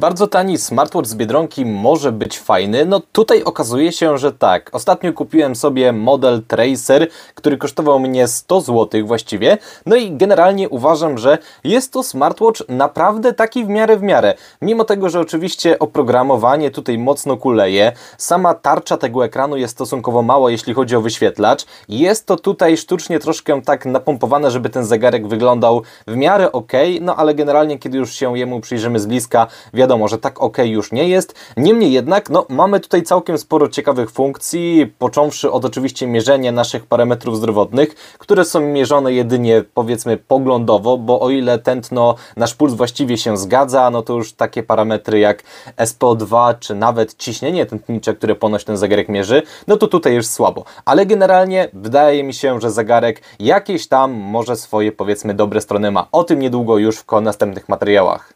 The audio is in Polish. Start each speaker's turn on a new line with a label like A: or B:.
A: Bardzo tani smartwatch z Biedronki może być fajny. No tutaj okazuje się, że tak. Ostatnio kupiłem sobie model Tracer, który kosztował mnie 100 zł właściwie. No i generalnie uważam, że jest to smartwatch naprawdę taki w miarę w miarę. Mimo tego, że oczywiście oprogramowanie tutaj mocno kuleje, sama tarcza tego ekranu jest stosunkowo mała, jeśli chodzi o wyświetlacz. Jest to tutaj sztucznie troszkę tak napompowane, żeby ten zegarek wyglądał w miarę ok, no ale generalnie kiedy już się jemu przyjrzymy z bliska, że tak ok już nie jest. Niemniej jednak, no, mamy tutaj całkiem sporo ciekawych funkcji, począwszy od oczywiście mierzenia naszych parametrów zdrowotnych, które są mierzone jedynie powiedzmy poglądowo, bo o ile tętno, nasz puls właściwie się zgadza, no to już takie parametry jak SPO2 czy nawet ciśnienie tętnicze, które ponoć ten zegarek mierzy, no to tutaj już słabo. Ale generalnie wydaje mi się, że zegarek jakieś tam może swoje powiedzmy dobre strony ma. O tym niedługo już w następnych materiałach.